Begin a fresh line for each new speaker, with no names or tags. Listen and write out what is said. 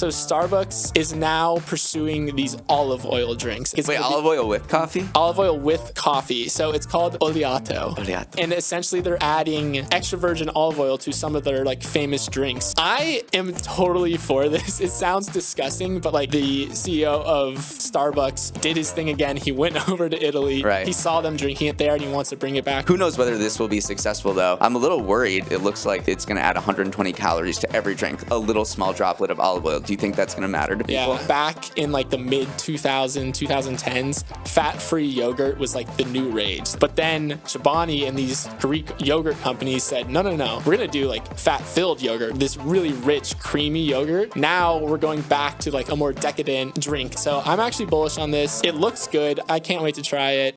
So Starbucks is now pursuing these olive oil drinks. It's
Wait, olive oil with coffee?
olive oil with coffee. So it's called oleato.
Oleato.
And essentially they're adding extra virgin olive oil to some of their like famous drinks. I am totally for this. It sounds disgusting, but like the CEO of Starbucks did his thing again. He went over to Italy.
Right.
He saw them drinking it there and he wants to bring it back.
Who knows whether this will be successful though? I'm a little worried. It looks like it's going to add 120 calories to every drink. A little small droplet of olive oil. Do you think that's going to matter to people?
Yeah, back in like the mid 2000, 2010s, fat-free yogurt was like the new rage. But then Chobani and these Greek yogurt companies said, no, no, no, we're gonna do like fat-filled yogurt, this really rich, creamy yogurt. Now we're going back to like a more decadent drink. So I'm actually bullish on this. It looks good. I can't wait to try it.